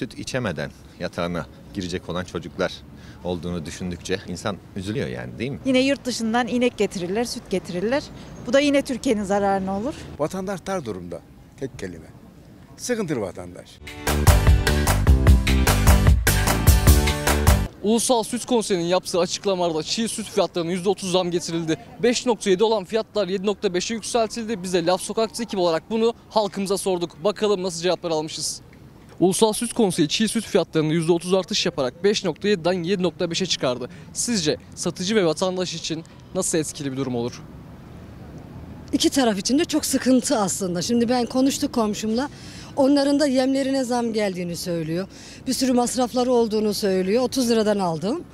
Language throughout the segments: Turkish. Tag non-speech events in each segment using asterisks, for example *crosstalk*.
Süt içemeden yatağına girecek olan çocuklar olduğunu düşündükçe insan üzülüyor yani değil mi? Yine yurt dışından inek getirirler, süt getirirler. Bu da yine Türkiye'nin zararına olur. Vatandaş dar durumda. Tek kelime. Sıkıntılı vatandaş. Ulusal Süt Konseyi'nin yaptığı açıklamalarda çiğ süt fiyatlarına %30 zam getirildi. 5.7 olan fiyatlar 7.5'e yükseltildi. Biz de Laf Sokak'ta ekip olarak bunu halkımıza sorduk. Bakalım nasıl cevaplar almışız. Ulusal Süt Konseyi çiğ süt fiyatlarını %30 artış yaparak 5.7'den 7.5'e çıkardı. Sizce satıcı ve vatandaş için nasıl etkili bir durum olur? İki taraf için de çok sıkıntı aslında. Şimdi ben konuştuk komşumla. Onların da yemlerine zam geldiğini söylüyor. Bir sürü masrafları olduğunu söylüyor. 30 liradan aldım.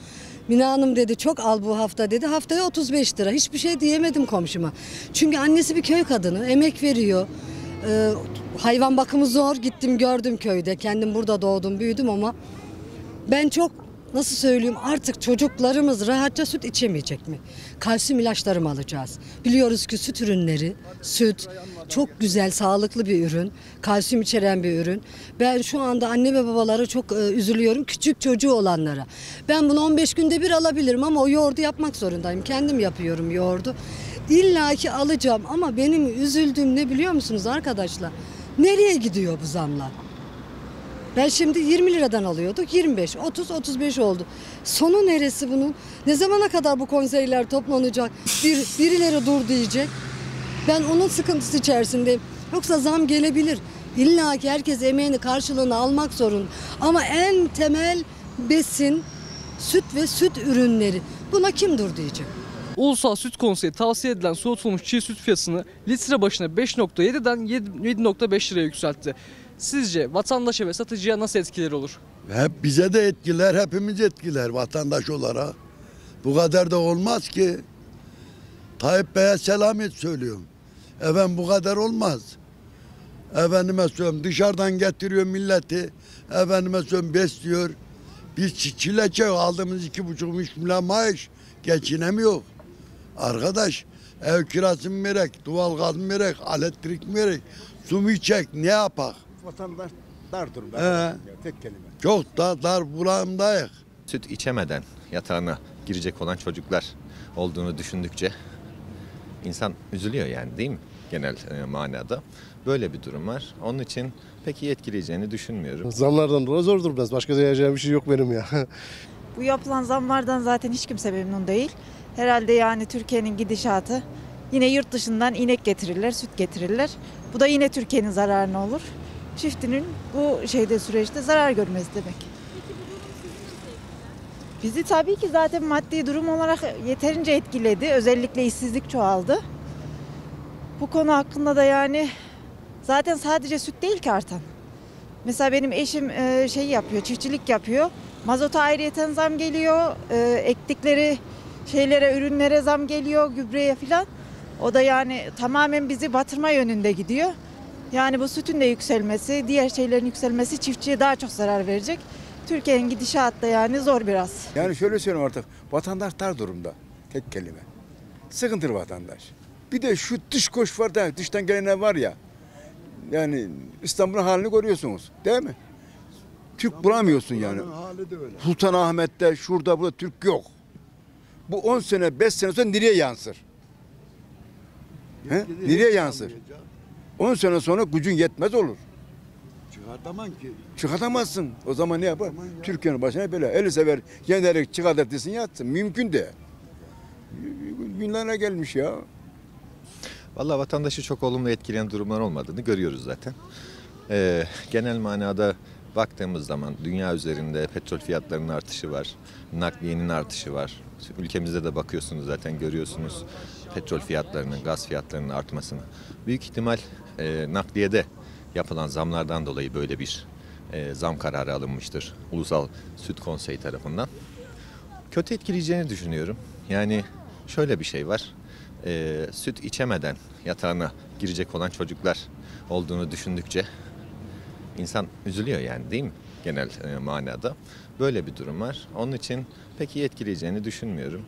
Mina Hanım dedi çok al bu hafta dedi. Haftaya 35 lira. Hiçbir şey diyemedim komşuma. Çünkü annesi bir köy kadını. Emek veriyor. Ee, hayvan bakımı zor. Gittim gördüm köyde. Kendim burada doğdum büyüdüm ama ben çok nasıl söyleyeyim artık çocuklarımız rahatça süt içemeyecek mi? Kalsiyum ilaçları mı alacağız? Biliyoruz ki süt ürünleri, süt çok güzel, sağlıklı bir ürün. Kalsiyum içeren bir ürün. Ben şu anda anne ve babalara çok e, üzülüyorum. Küçük çocuğu olanlara. Ben bunu 15 günde bir alabilirim ama o yoğurdu yapmak zorundayım. Kendim yapıyorum yoğurdu. İlla ki alacağım ama benim üzüldüğüm ne biliyor musunuz arkadaşlar? Nereye gidiyor bu zamlar? Ben şimdi 20 liradan alıyorduk. 25, 30, 35 oldu. Sonu neresi bunun? Ne zamana kadar bu konseyler toplanacak? Bir, birileri dur diyecek. Ben onun sıkıntısı içerisindeyim. Yoksa zam gelebilir. İlla ki herkes emeğini karşılığını almak zorunda. Ama en temel besin süt ve süt ürünleri. Buna kim dur diyecek? Ulusal Süt Konseyi tavsiye edilen soğutulmuş çiğ süt fiyatını litre başına 5.7'den 7.5 liraya yükseltti. Sizce vatandaşa ve satıcıya nasıl etkileri olur? Hep bize de etkiler, hepimiz etkiler vatandaş olarak. Bu kadar da olmaz ki. Tayyip Bey'e selamet söylüyorum. Efendim bu kadar olmaz. Efendime söylüyorum dışarıdan getiriyor milleti. Efendime söylüyorum besliyor. Biz çi- çile çek aldığımız iki buçuk üç milyon maaş geçinemiyor. Arkadaş ev kirası mı verek, doğal gaz mı verek, elektrik mi verek, su mu içecek ne yapak? Vatandaş dar durumda. He. Tek kelime. Çok da dar bulanımdayız. Süt içemeden yatağına girecek olan çocuklar olduğunu düşündükçe insan üzülüyor yani değil mi? Genel e, manada. Böyle bir durum var. Onun için pek iyi etkileyeceğini düşünmüyorum. Zamlardan dolayı zor durumdayız. Başka diyeceğim bir şey yok benim ya. *laughs* Bu yapılan zamlardan zaten hiç kimse memnun değil. Herhalde yani Türkiye'nin gidişatı yine yurt dışından inek getirirler, süt getirirler. Bu da yine Türkiye'nin zararına olur. Çiftinin bu şeyde süreçte zarar görmesi demek. Bizi tabii ki zaten maddi durum olarak yeterince etkiledi. Özellikle işsizlik çoğaldı. Bu konu hakkında da yani zaten sadece süt değil ki artan. Mesela benim eşim e, şey yapıyor, çiftçilik yapıyor. Mazota ayrıyeten zam geliyor. E, ektikleri şeylere, ürünlere zam geliyor, gübreye falan. O da yani tamamen bizi batırma yönünde gidiyor. Yani bu sütün de yükselmesi, diğer şeylerin yükselmesi çiftçiye daha çok zarar verecek. Türkiye'nin gidişatı da yani zor biraz. Yani şöyle söyleyeyim artık. Vatandaş dar durumda. Tek kelime. Sıkıntılı vatandaş. Bir de şu dış koş var da dıştan gelenler var ya. Yani İstanbul'un halini görüyorsunuz. Değil mi? Türk bulamıyorsun yani. Hali de öyle. Sultanahmet'te şurada burada Türk yok. Bu 10 sene 5 sene sonra nereye yansır? He? Nereye yansır? 10 sene sonra gücün yetmez olur. Çıkartamam ki. Çıkartamazsın. O zaman ne yapar? Türkiye'nin başına böyle eli sever yenerek çıkartır desin yatsın. Mümkün de. Günlerine gelmiş ya. Vallahi vatandaşı çok olumlu etkileyen durumlar olmadığını görüyoruz zaten. Ee, genel manada baktığımız zaman dünya üzerinde petrol fiyatlarının artışı var, nakliyenin artışı var. Ülkemizde de bakıyorsunuz zaten görüyorsunuz petrol fiyatlarının, gaz fiyatlarının artmasını. Büyük ihtimal e, nakliyede yapılan zamlardan dolayı böyle bir e, zam kararı alınmıştır Ulusal Süt Konseyi tarafından. Kötü etkileyeceğini düşünüyorum. Yani şöyle bir şey var. Ee, süt içemeden yatağına girecek olan çocuklar olduğunu düşündükçe insan üzülüyor yani değil mi? Genel e, manada. Böyle bir durum var. Onun için pek iyi etkileyeceğini düşünmüyorum.